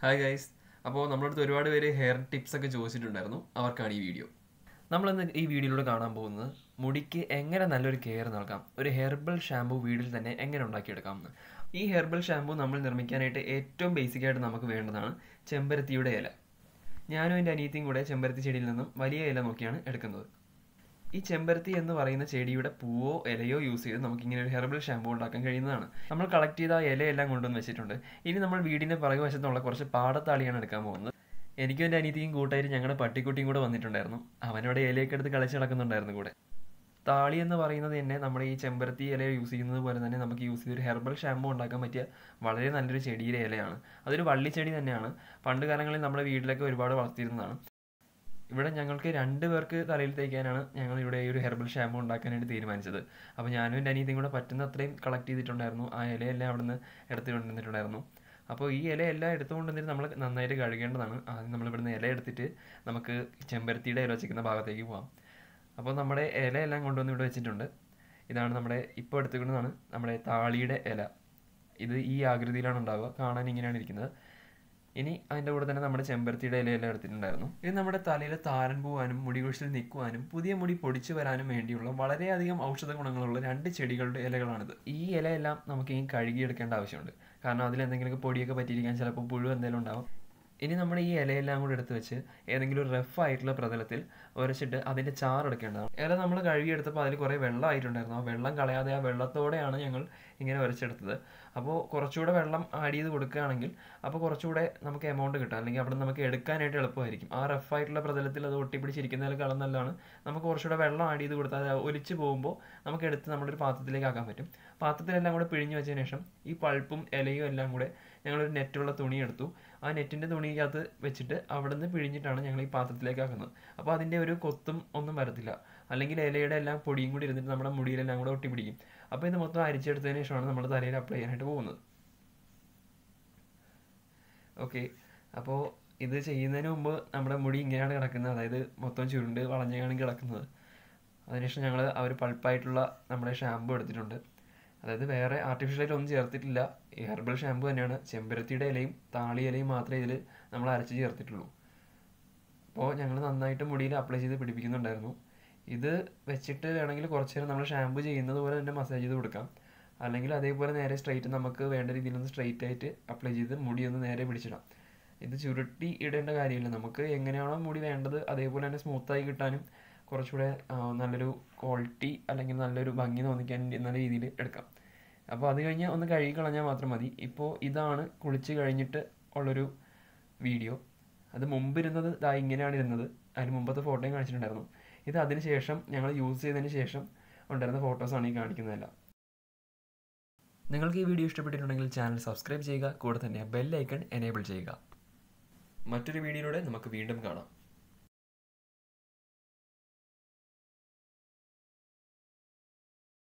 Hi guys അപ്പോൾ നമ്മളടുത്ത് ഒരുപാട് പേര് ഹെയർ ടിപ്സ് ഒക്കെ ചോദിച്ചിട്ടുണ്ടായിരുന്നു. അവർക്കാണ് ഈ വീഡിയോ നമ്മളിന്ന് ഈ വീഡിയോയിലൂടെ കാണാൻ പോകുന്നത് മുടിക്ക് എങ്ങനെ നല്ലൊരു കെയർ നൽകാം? ഒരു ഹെർബൽ ഷാമ്പു വീട്ടിൽ തന്നെ എങ്ങനെ ഉണ്ടാക്കിയെടുക്കാം? എന്ന് ഈ ഹെർബൽ ഷാമ്പു നമ്മൾ നിർമ്മിക്കാനായിട്ട് ഏറ്റവും ബേസിക്കായിട്ട് നമുക്ക് വേണ്ടതാണ് ചെമ്പരത്തിയുടെ ഇല. ഞാനും എന്റെ അനിയത്തിയും കൂടെ ചെമ്പരത്തി ചെടിയിൽ നിന്നും വലിയ ഇല നോക്കിയാണ് എടുക്കുന്നത്. ഈ ചെമ്പരത്തി എന്ന് പറയുന്ന ചെടിയുടെ പൂവോ ഇലയോ യൂസ് ചെയ്ത് നമുക്ക് ഇങ്ങനെ ഒരു ഹെർബൽ ഷാമ്പൂ ഉണ്ടാക്കാൻ കഴിയുന്നതാണ്. നമ്മൾ കളക്ട് ചെയ്ത ആ ഇലയെല്ലാം കൊണ്ടുവന്ന് വെച്ചിട്ടുണ്ട്. ഇനി നമ്മൾ വീടിന്റെ പിറകു വശത്തുള്ള കുറച്ച് പാടത്താളിയാണ് എടുക്കാൻ പോകുന്നത്. എനിക്കും എന്റെ അനിയത്തിയും കൂട്ടായിട്ട് ഞങ്ങളുടെ പട്ടിക്കുട്ടിയും കൂടെ വന്നിട്ടുണ്ടായിരുന്നു. അവനവിടെ ഇലയൊക്കെ എടുത്ത് കളിച്ച് നടക്കുന്നുണ്ടായിരുന്നു കൂടെ. താളി എന്ന് പറയുന്നത് തന്നെ നമ്മുടെ ഈ ചെമ്പരത്തി ഇല യൂസ് ചെയ്യുന്നത് പോലെ തന്നെ നമുക്ക് യൂസ് ചെയ്ത് ഒരു ഹെർബൽ ഷാമ്പൂ ഉണ്ടാക്കാൻ പറ്റിയ വളരെ നല്ലൊരു ചെടിയുടെ ഇലയാണ്. അതൊരു വള്ളിച്ചെടി തന്നെയാണ്. പണ്ട് കാലങ്ങളിൽ നമ്മുടെ വീട്ടിലൊക്കെ ഒരുപാട് വളർത്തിയിരുന്നതാണ്. ഇവിടെ ഞങ്ങൾക്ക് രണ്ട് പേർക്ക് തലയിൽ തേക്കാനാണ് ഞങ്ങൾ ഇവിടെ ഈ ഒരു ഹെർബൽ ഷാമ്പു ഉണ്ടാക്കാനായിട്ട് തീരുമാനിച്ചത്. അപ്പോൾ ഞാനും എന്റെ അനിയത്തിയും കൂടെ പറ്റുന്ന അത്രയും കളക്ട് ചെയ്തിട്ടുണ്ടായിരുന്നു. ആ ഇലയെല്ലാം അവിടെ നിന്ന് എടുത്ത് കൊണ്ടുവന്നിട്ടുണ്ടായിരുന്നു അപ്പോൾ ഈ ഇലയെല്ലാം എല്ലാം വന്നിട്ട് നമ്മൾ നന്നായിട്ട് കഴുകേണ്ടതാണ്. ആദ്യം നമ്മൾ ഇവിടുന്ന് ഇല എടുത്തിട്ട് നമുക്ക് ചെമ്പരത്തിയുടെ ഇല വെച്ചിരിക്കുന്ന ഭാഗത്തേക്ക് പോകാം അപ്പോൾ നമ്മുടെ ഇലയെല്ലാം കൊണ്ടുവന്ന് ഇവിടെ വെച്ചിട്ടുണ്ട്. ഇതാണ് നമ്മുടെ ഇപ്പോൾ എടുത്തുകൊണ്ടതാണ് നമ്മുടെ താളിയുടെ ഇല. ഇത് ഈ ആകൃതിയിലാണ് ഉണ്ടാവുക. കാണാൻ ഇങ്ങനെയാണ് ഇരിക്കുന്നത്. ഇനി അതിന്റെ കൂടെ തന്നെ നമ്മുടെ ചെമ്പരത്തിയുടെ ഇലയെല്ലാം എടുത്തിട്ടുണ്ടായിരുന്നു. ഇത് നമ്മുടെ തലയിൽ താരൻ പോകാനും മുടി കുഴിച്ചിൽ നിൽക്കുവാനും പുതിയ മുടി പൊടിച്ചു വരാനും വേണ്ടിയുള്ള വളരെയധികം ഔഷധ ഗുണങ്ങളുള്ള രണ്ട് ചെടികളുടെ ഇലകളാണിത്. ഈ ഇലയെല്ലാം നമുക്ക് ഇനി കഴുകിയെടുക്കേണ്ട ആവശ്യമുണ്ട്. കാരണം അതിൽ എന്തെങ്കിലുമൊക്കെ പൊടിയൊക്കെ പറ്റിയിരിക്കാൻ ചിലപ്പോൾ പുഴു എന്തെങ്കിലും ഉണ്ടാവും. ഇനി നമ്മൾ ഈ ഇലയെല്ലാം കൂടി എടുത്ത് വെച്ച് ഏതെങ്കിലും ഒരു റഫ് ആയിട്ടുള്ള പ്രതലത്തിൽ ഉരച്ചിട്ട് അതിന്റെ ചാറെടുക്കേണ്ടതാണ്. ഇല നമ്മൾ കഴുകിയെടുത്തപ്പോൾ അതിൽ കുറേ വെള്ളം ആയിട്ടുണ്ടായിരുന്നു. ആ വെള്ളം കളയാതെ ആ വെള്ളത്തോടെയാണ് ഞങ്ങൾ ഇങ്ങനെ ഉരച്ചെടുത്തത് അപ്പോൾ കുറച്ചുകൂടെ വെള്ളം ആഡ് ചെയ്ത് കൊടുക്കുകയാണെങ്കിൽ അപ്പോൾ കുറച്ചുകൂടെ നമുക്ക് എമൗണ്ട് കിട്ടും. അല്ലെങ്കിൽ അവിടെ നമുക്ക് എടുക്കാനായിട്ട് എളുപ്പമായിരിക്കും. ആ റഫ് ആയിട്ടുള്ള പ്രതലത്തിൽ അത് ഒട്ടിപ്പിടിച്ചിരിക്കുന്നതിനേക്കാളും നല്ലതാണ്. നമുക്ക് കുറച്ചുകൂടെ വെള്ളം ആഡ് ചെയ്ത് കൊടുത്താൽ അത് ഒലിച്ച് പോകുമ്പോൾ നമുക്ക് എടുത്ത് നമ്മുടെ ഒരു പാത്രത്തിലേക്ക് ആക്കാൻ പറ്റും. പാത്രത്തിലെല്ലാം കൂടെ പിഴിഞ്ഞ് വെച്ചതിന് ശേഷം ഈ പൾപ്പും ഇലയും എല്ലാം കൂടെ ഞങ്ങളൊരു നെറ്റുള്ള തുണി എടുത്തു. ആ നെറ്റിന്റെ തുണിക്കകത്ത് വെച്ചിട്ട് അവിടെ നിന്ന് പിഴിഞ്ഞിട്ടാണ് ഞങ്ങൾ ഈ പാത്രത്തിലേക്ക് ആക്കുന്നത്. അപ്പോൾ അതിന്റെ ഒരു കൊത്തും ഒന്നും വരത്തില്ല. അല്ലെങ്കിൽ ഇലയുടെ എല്ലാം പൊടിയും കൂടി ഇരുന്നിട്ട് നമ്മുടെ മുടിയിലെല്ലാം കൂടെ ഒട്ടിപ്പിടിക്കും. അപ്പോൾ ഇത് മൊത്തം അരിച്ചെടുത്തതിന് ശേഷമാണ് നമ്മുടെ തലയിൽ അപ്ലൈ ചെയ്യാനായിട്ട് പോകുന്നത്. ഓക്കെ അപ്പോൾ ഇത് ചെയ്യുന്നതിന് മുമ്പ് നമ്മുടെ മുടി ഇങ്ങനെയാണ് കിടക്കുന്നത്. അതായത് മൊത്തം ചുരുണ്ട് വളഞ്ഞാണ് കിടക്കുന്നത്. അതിനുശേഷം ഞങ്ങൾ ആ ഒരു പൾപ്പായിട്ടുള്ള നമ്മുടെ ഷാമ്പു എടുത്തിട്ടുണ്ട്. അതായത് വേറെ ആർട്ടിഫിഷ്യലായിട്ട് ഒന്നും ചേർത്തിട്ടില്ല. ഈ ഹെർബൽ ഷാമ്പു തന്നെയാണ്. ചെമ്പരത്തിയുടെ ഇലയും താളി ഇലയും മാത്രമേ ഇതിൽ നമ്മൾ അരച്ച് ചേർത്തിട്ടുള്ളൂ. അപ്പോൾ ഞങ്ങൾ നന്നായിട്ട് മുടിയിൽ അപ്ലൈ ചെയ്ത് പിടിപ്പിക്കുന്നുണ്ടായിരുന്നു. ഇത് വെച്ചിട്ട് വേണമെങ്കിൽ കുറച്ച് നേരം നമ്മൾ ഷാമ്പു ചെയ്യുന്നത് പോലെ തന്നെ മസാജ് ചെയ്ത് കൊടുക്കാം. അല്ലെങ്കിൽ അതേപോലെ നേരെ സ്ട്രൈറ്റ് നമുക്ക് വേണ്ട രീതിയിൽ ഒന്ന് സ്ട്രൈറ്റ് ആയിട്ട് അപ്ലൈ ചെയ്ത് മുടി ഒന്ന് നേരെ പിടിച്ചിടാം. ഇത് ചുരുട്ടി ഇടേണ്ട കാര്യമില്ല. നമുക്ക് എങ്ങനെയാണോ മുടി വേണ്ടത് അതേപോലെ തന്നെ സ്മൂത്തായി കിട്ടാനും കുറച്ചുകൂടെ നല്ലൊരു ക്വാളിറ്റി അല്ലെങ്കിൽ നല്ലൊരു ഭംഗി തോന്നിക്കാൻ നല്ല രീതിയിൽ എടുക്കാം. അപ്പോൾ അത് കഴിഞ്ഞ് ഒന്ന് കഴുകി കളഞ്ഞാൽ മാത്രം മതി. ഇപ്പോൾ ഇതാണ് കുളിച്ച് കഴിഞ്ഞിട്ട് ഉള്ളൊരു വീഡിയോ അത് മുമ്പ് ഇരുന്നത് ഇതാ ഇങ്ങനെയാണ് ഇരുന്നത്. അതിന് മുമ്പത്തെ ഫോട്ടോയും കാണിച്ചിട്ടുണ്ടായിരുന്നു. ഇത് അതിന് ശേഷം ഞങ്ങൾ യൂസ് ചെയ്തതിന് ശേഷം ഉണ്ടായിരുന്ന ഫോട്ടോസാണ് ഈ കാണിക്കുന്നതല്ല. നിങ്ങൾക്ക് ഈ വീഡിയോ ഇഷ്ടപ്പെട്ടിട്ടുണ്ടെങ്കിൽ ചാനൽ സബ്സ്ക്രൈബ് ചെയ്യുക. കൂടെ തന്നെ ബെല്ലൈക്കൺ എനേബിൾ ചെയ്യുക. മറ്റൊരു വീഡിയോയിലൂടെ നമുക്ക് വീണ്ടും കാണാം.